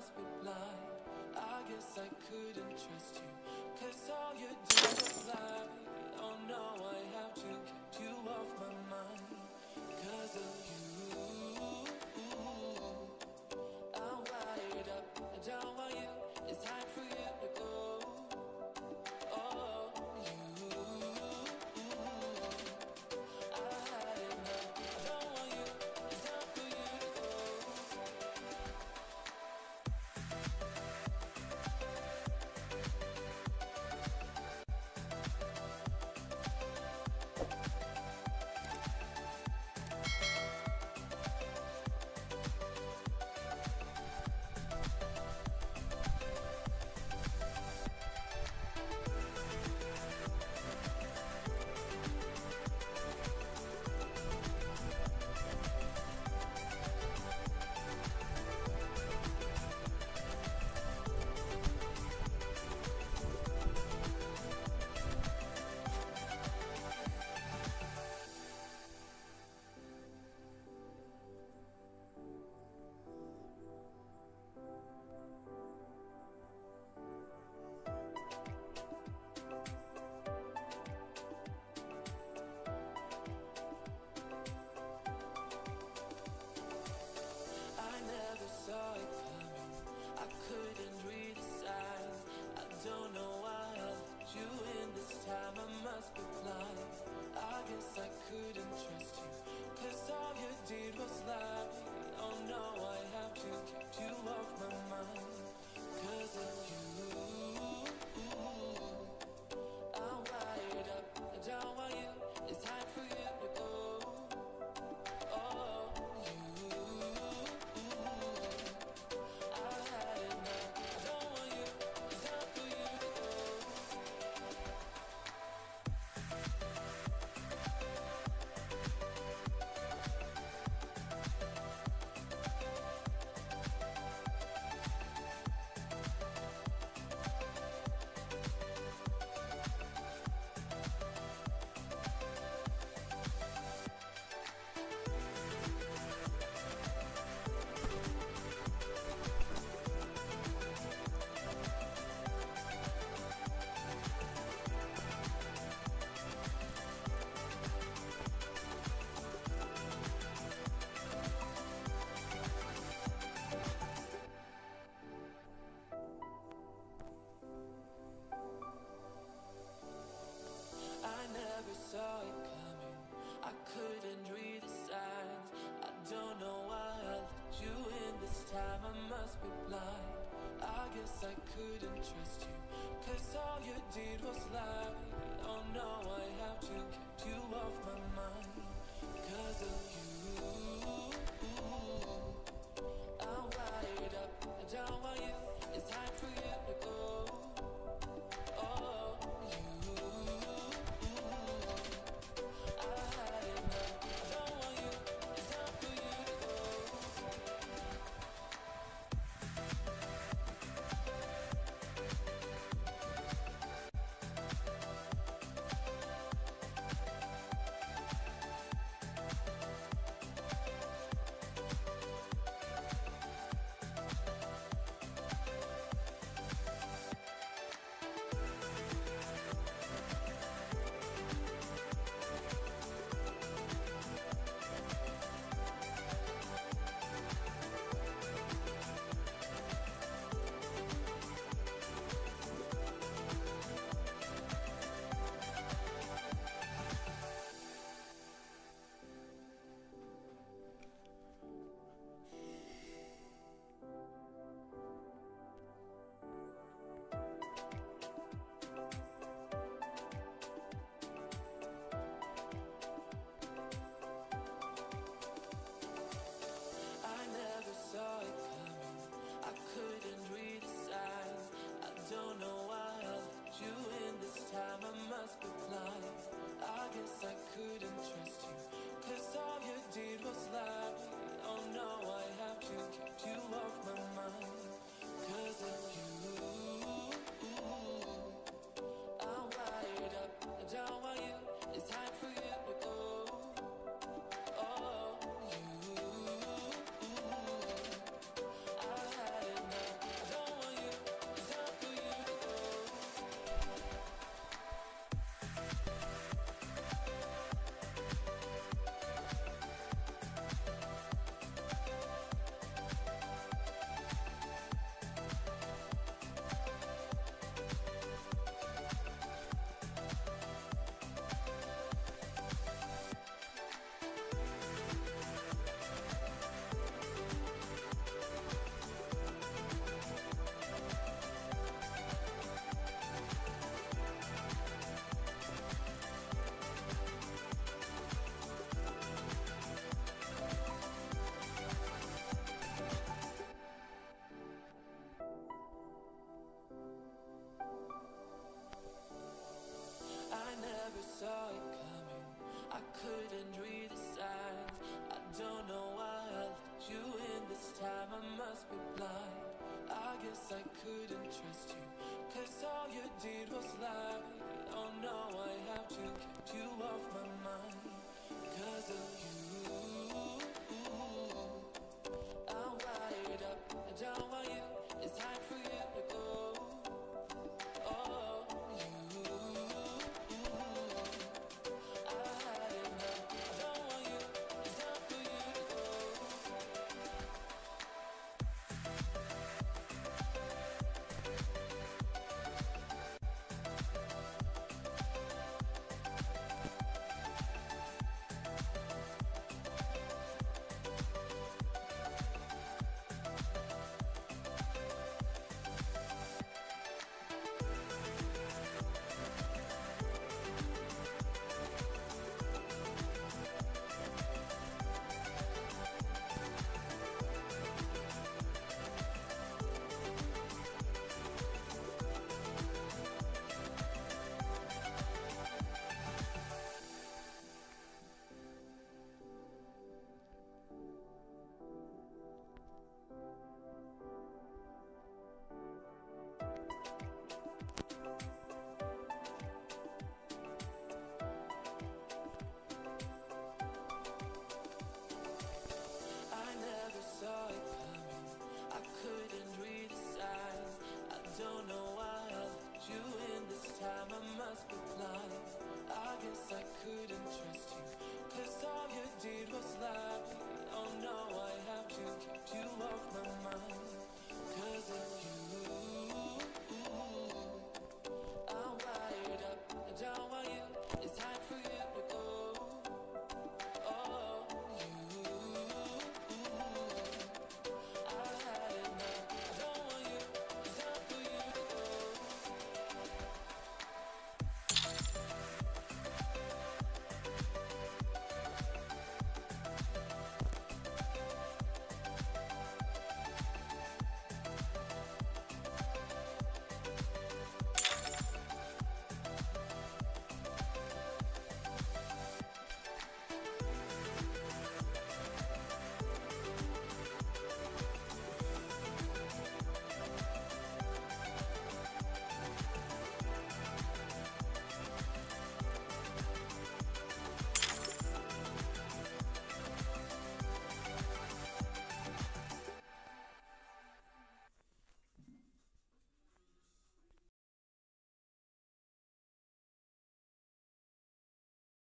must be blind. I guess I couldn't trust you. Cause all you do is lie. Oh no, I have to keep you off my mind. Cause of you. I'm wired up. I don't want you. saw it coming. I couldn't read the signs. I don't know why I let you in this time. I must be blind. I guess I couldn't trust you. Cause all you did was lie. Oh no, I have to keep you off my mind. I couldn't trust you. Cause all you did was lie. Oh no, I have to keep you off my mind. Cause of you. Did was lie. Oh no, I have to keep you off my